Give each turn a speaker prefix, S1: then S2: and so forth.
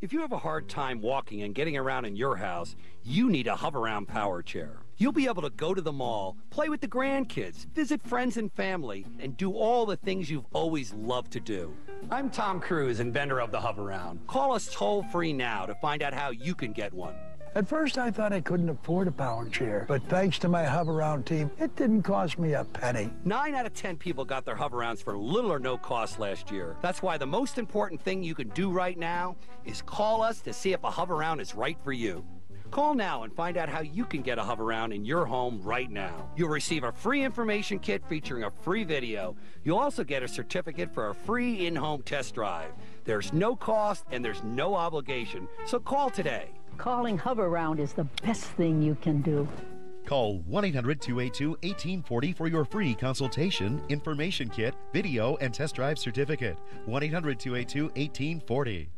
S1: If you have a hard time walking and getting around in your house, you need a Hoveround power chair. You'll be able to go to the mall, play with the grandkids, visit friends and family, and do all the things you've always loved to do. I'm Tom Kruse, inventor of the Hoveround. Call us toll free now to find out how you can get one.
S2: At first, I thought I couldn't afford a power chair, but thanks to my Hoveround team, it didn't cost me a penny.
S1: Nine out of ten people got their Hoverounds for little or no cost last year. That's why the most important thing you can do right now is call us to see if a Hoveround is right for you. Call now and find out how you can get a Hoveround in your home right now. You'll receive a free information kit featuring a free video. You'll also get a certificate for a free in-home test drive. There's no cost and there's no obligation, so call today.
S3: Calling Hoveround is the best thing you can do.
S4: Call 1 800 282 1840 for your free consultation, information kit, video, and test drive certificate. 1 800 282 1840.